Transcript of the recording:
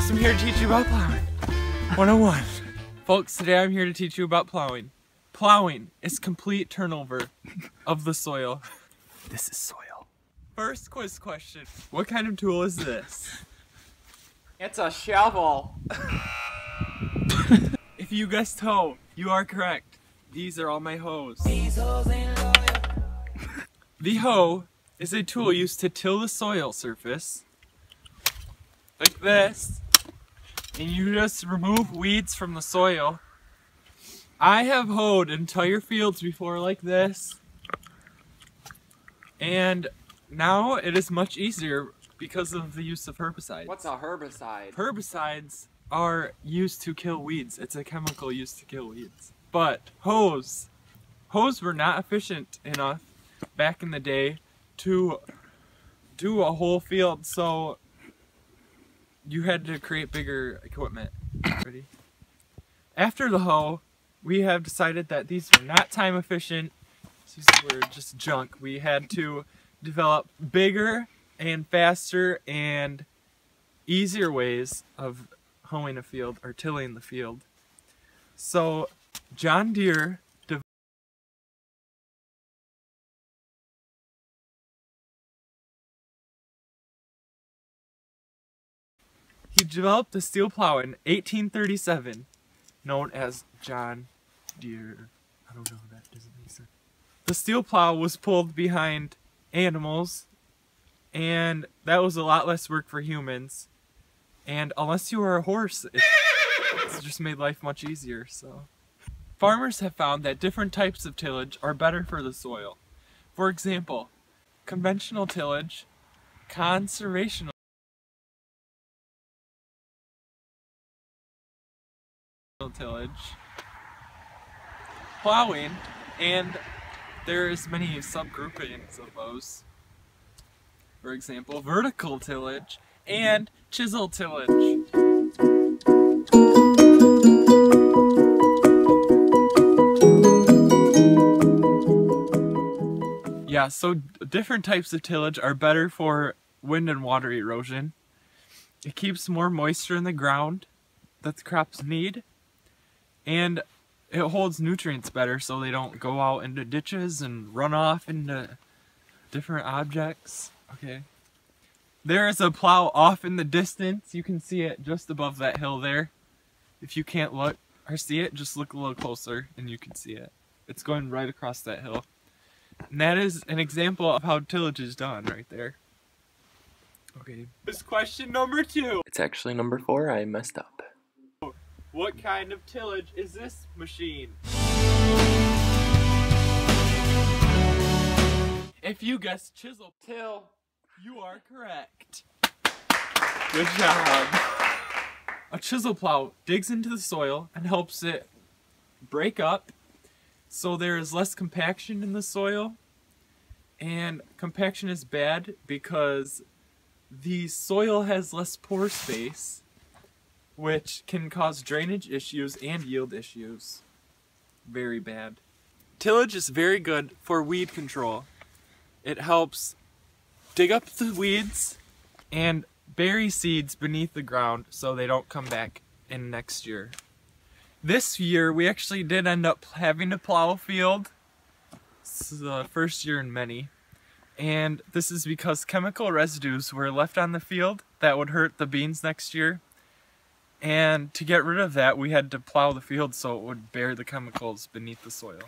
here to teach you about plowing. 101. Folks, today I'm here to teach you about plowing. Plowing is complete turnover of the soil. This is soil. First quiz question. What kind of tool is this? It's a shovel. If you guessed hoe, you are correct. These are all my hoes. The hoe is a tool used to till the soil surface. Like this. And you just remove weeds from the soil. I have hoed entire fields before like this. And now it is much easier because of the use of herbicides. What's a herbicide? Herbicides are used to kill weeds. It's a chemical used to kill weeds. But hoes, hoes were not efficient enough back in the day to do a whole field, so you had to create bigger equipment. Ready? After the hoe, we have decided that these were not time efficient. These were just junk. We had to develop bigger and faster and easier ways of hoeing a field or tilling the field. So John Deere he developed the steel plow in 1837 known as John Deere. I don't know that doesn't make sense. The steel plow was pulled behind animals and that was a lot less work for humans. And unless you were a horse, it, it's just made life much easier. So, farmers have found that different types of tillage are better for the soil. For example, conventional tillage, tillage, plowing, and there's many subgroupings of those for example, vertical tillage and chisel tillage. Yeah, so different types of tillage are better for wind and water erosion. It keeps more moisture in the ground that the crops need, and it holds nutrients better so they don't go out into ditches and run off into different objects. Okay. There is a plow off in the distance. You can see it just above that hill there. If you can't look or see it, just look a little closer and you can see it. It's going right across that hill. And that is an example of how tillage is done right there. Okay. This question number two. It's actually number four. I messed up. What kind of tillage is this machine? If you guessed chisel till, you are correct. Good job. A chisel plow digs into the soil and helps it break up so there is less compaction in the soil. And compaction is bad because the soil has less pore space, which can cause drainage issues and yield issues. Very bad. Tillage is very good for weed control. It helps dig up the weeds and bury seeds beneath the ground so they don't come back in next year. This year we actually did end up having to plow a field. This is the first year in many. And this is because chemical residues were left on the field that would hurt the beans next year. And to get rid of that, we had to plow the field so it would bear the chemicals beneath the soil.